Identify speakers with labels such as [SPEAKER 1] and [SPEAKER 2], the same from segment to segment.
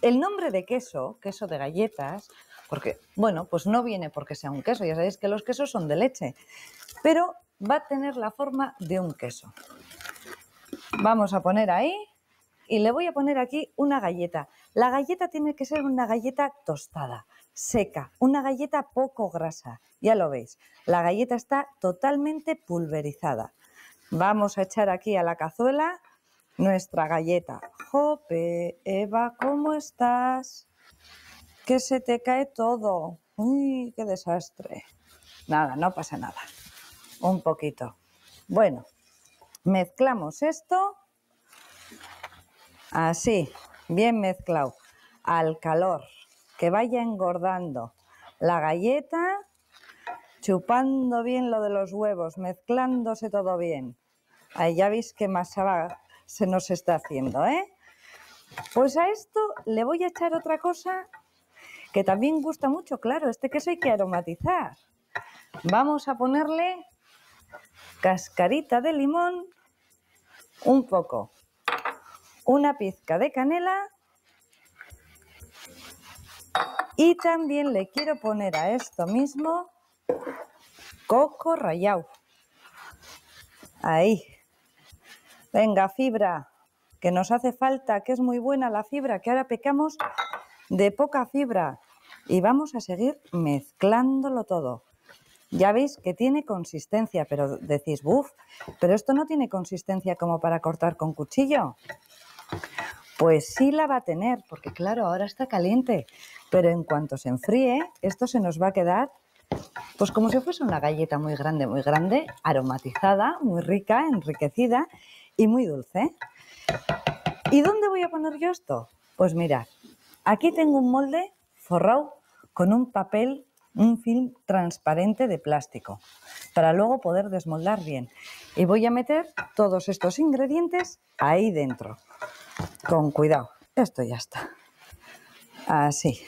[SPEAKER 1] El nombre de queso, queso de galletas, porque, bueno, pues no viene porque sea un queso, ya sabéis que los quesos son de leche, pero va a tener la forma de un queso. Vamos a poner ahí y le voy a poner aquí una galleta. La galleta tiene que ser una galleta tostada, seca, una galleta poco grasa. Ya lo veis, la galleta está totalmente pulverizada. Vamos a echar aquí a la cazuela nuestra galleta. Jope, Eva, ¿cómo estás? Que se te cae todo. Uy, qué desastre. Nada, no pasa nada. Un poquito. Bueno, mezclamos esto así, bien mezclado, al calor, que vaya engordando la galleta, chupando bien lo de los huevos, mezclándose todo bien. Ahí ya veis qué masa se nos está haciendo, ¿eh? Pues a esto le voy a echar otra cosa que también gusta mucho, claro, este queso hay que aromatizar. Vamos a ponerle cascarita de limón, un poco, una pizca de canela y también le quiero poner a esto mismo coco rallado. Ahí. Venga, fibra, que nos hace falta, que es muy buena la fibra, que ahora pecamos de poca fibra. Y vamos a seguir mezclándolo todo. Ya veis que tiene consistencia, pero decís, buf, pero esto no tiene consistencia como para cortar con cuchillo. Pues sí la va a tener, porque claro, ahora está caliente, pero en cuanto se enfríe, esto se nos va a quedar pues como si fuese una galleta muy grande, muy grande, aromatizada, muy rica, enriquecida y muy dulce. ¿Y dónde voy a poner yo esto? Pues mirad, aquí tengo un molde forrado con un papel, un film transparente de plástico, para luego poder desmoldar bien. Y voy a meter todos estos ingredientes ahí dentro, con cuidado. Esto ya está. Así.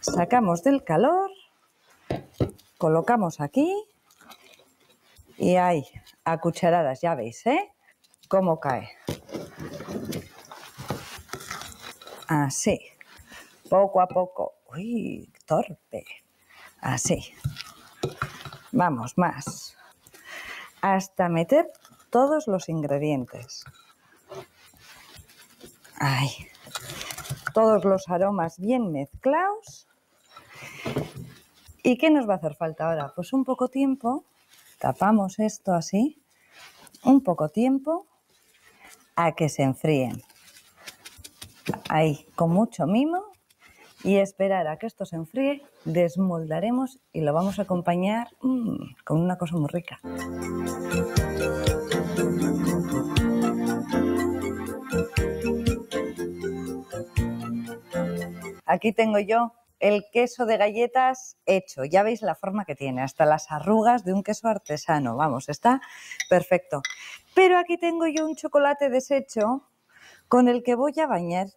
[SPEAKER 1] Sacamos del calor, colocamos aquí y ahí, a cucharadas, ya veis, ¿eh? Cómo cae. Así, poco a poco. Uy, torpe. Así. Vamos, más. Hasta meter todos los ingredientes. Ahí. Todos los aromas bien mezclados. ¿Y qué nos va a hacer falta ahora? Pues un poco tiempo. Tapamos esto así. Un poco tiempo a que se enfríen ahí con mucho mimo y esperar a que esto se enfríe, desmoldaremos y lo vamos a acompañar mm, con una cosa muy rica. Aquí tengo yo el queso de galletas hecho. Ya veis la forma que tiene, hasta las arrugas de un queso artesano. Vamos, está perfecto. Pero aquí tengo yo un chocolate deshecho con el que voy a bañar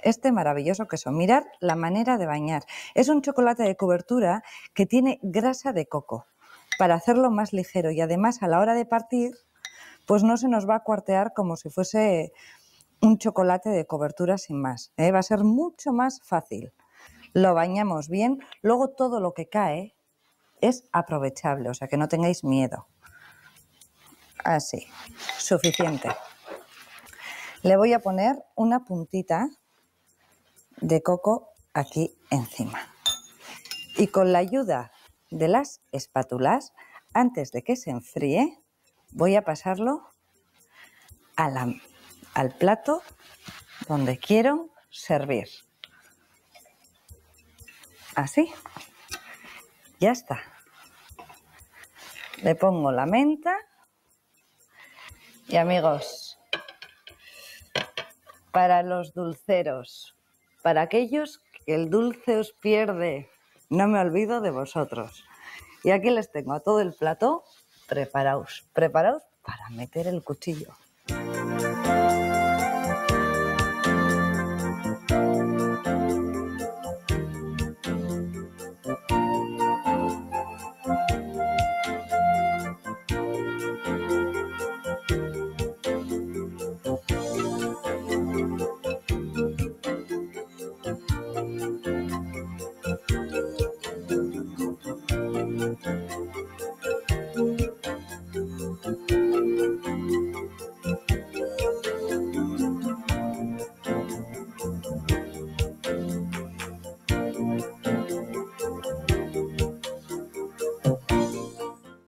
[SPEAKER 1] este maravilloso queso. Mirad la manera de bañar. Es un chocolate de cobertura que tiene grasa de coco para hacerlo más ligero y además a la hora de partir pues no se nos va a cuartear como si fuese un chocolate de cobertura sin más. ¿eh? Va a ser mucho más fácil. Lo bañamos bien, luego todo lo que cae es aprovechable, o sea que no tengáis miedo. Así, suficiente. Le voy a poner una puntita de coco aquí encima. Y con la ayuda de las espátulas, antes de que se enfríe, voy a pasarlo al plato donde quiero servir. Así. Ya está. Le pongo la menta. Y amigos, para los dulceros, para aquellos que el dulce os pierde, no me olvido de vosotros. Y aquí les tengo a todo el plato. Preparaos, preparaos para meter el cuchillo.